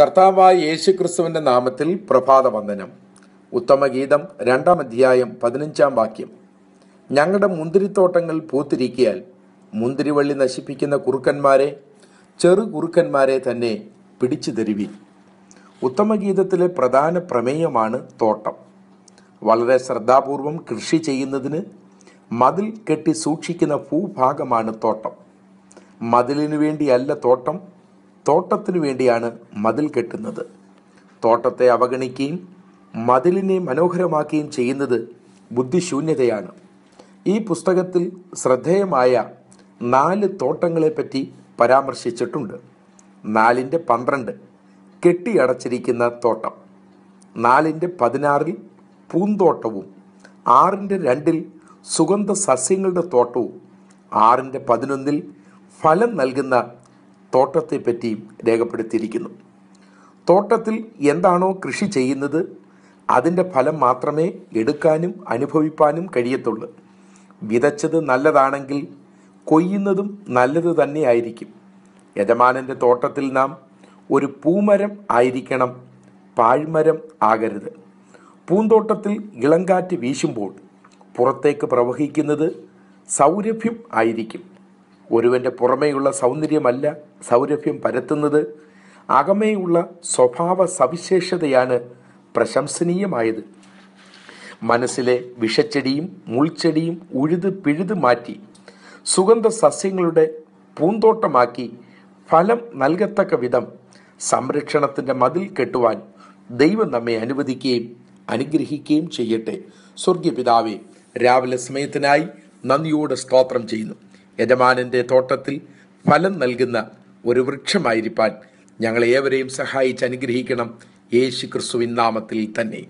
കർത്താവായ യേശുക്രിസ്തുവിന്റെ നാമത്തിൽ പ്രഭാത വന്ദനം ഉത്തമഗീതം രണ്ടാം അധ്യായം പതിനഞ്ചാം വാക്യം. ഞങ്ങളുടെ മുന്തിരിത്തോട്ടങ്ങൾ പൂത്തിരിക്കിയാൽ മുന്തിരിവള്ളി നശിപ്പിക്കുന്ന കുറുക്കന്മാരെ ചെറു കുറുക്കന്മാരെ തന്നെ പിടിച്ചു തരുവിൻ. ഉത്തമഗീതത്തിലെ പ്രധാന പ്രമേയമാണ് തോട്ടം. വളരെ ശ്രദ്ധാപൂർവം കൃഷി ചെയ്യുന്നതിന് മതിൽ കെട്ടി സൂക്ഷിക്കുന്ന ഭൂഭാഗമാണ് തോട്ടം. മതിലിനു വേണ്ടിയല്ല തോട്ടം തോട്ടത്തിനു വേണ്ടിയാണ് മതിൽ കെട്ടുന്നത്. തോട്ടത്തെ അവഗണിക്കുകയും മതിലിനെ മനോഹരമാക്കുകയും ചെയ്യുന്നത് ബുദ്ധിശൂന്യതയാണ്. ഈ പുസ്തകത്തിൽ ശ്രദ്ധേയമായ നാല് തോട്ടങ്ങളെപ്പറ്റി പരാമർശിച്ചിട്ടുണ്ട്. നാലിന്റെ പന്ത്രണ്ട് കെട്ടിയടച്ചിരിക്കുന്ന തോട്ടം നാലിന്റെ പതിനാറിൽ പൂന്തോട്ടവും ആറിന്റെ രണ്ടിൽ സുഗന്ധ സസ്യങ്ങളുടെ തോട്ടവും ആറിന്റെ പതിനൊന്നിൽ ഫലം നൽകുന്ന തോട്ടത്തെപ്പറ്റി രേഖപ്പെടുത്തിയിരിക്കുന്നു. തോട്ടത്തിൽ എന്താണോ കൃഷി ചെയ്യുന്നത് അതിന്റെ ഫലം മാത്രമേ എടുക്കാനും അനുഭവിപ്പാനും കഴിയത്തുള്ളൂ. വിതച്ചത് നല്ലതാണെങ്കിൽ കൊയ്യുന്നതും നല്ലത് തന്നെയായിരിക്കും യജമാനന്റെ തോട്ടത്തിൽ നാം ഒരു പൂമരം ആയിരിക്കണം പാഴ്മരം ആകരുത്. പൂന്തോട്ടത്തിൽ ഇളങ്കാറ്റ് വീശുമ്പോൾ പുറത്തേക്ക് പ്രവഹിക്കുന്നത് സൗരഭ്യം ആയിരിക്കും. ഒരുവന്റെ പുറമേയുള്ള സൗന്ദര്യമല്ല സൗരഭ്യം പരത്തുന്നത്. അകമേയുള്ള സ്വഭാവ സവിശേഷതയാണ് പ്രശംസനീയമായത്. മനസ്സിലെ വിഷച്ചെടിയും മുൾച്ചെടിയും ഉഴുത് പിഴുത് മാറ്റി സുഗന്ധ സസ്യങ്ങളുടെ പൂന്തോട്ടമാക്കി ഫലം നൽകത്തക്ക വിധം സംരക്ഷണത്തിന്റെ മതിൽ കെട്ടുവാൻ ദൈവം നമ്മെ അനുവദിക്കുകയും അനുഗ്രഹിക്കുകയും ചെയ്യട്ടെ. സ്വർഗീയപിതാവെ രാവിലെ സമയത്തിനായി നന്ദിയോടെ സ്തോത്രം ചെയ്യുന്നു. യജമാനന്റെ തോട്ടത്തിൽ ഫലം നൽകുന്ന ഒരു വൃക്ഷമായിരിക്കാൻ ഞങ്ങളെ ഏവരെയും സഹായിച്ച് അനുഗ്രഹിക്കണം. യേശു ക്രിസ്തുവിൻ നാമത്തിൽ തന്നെ.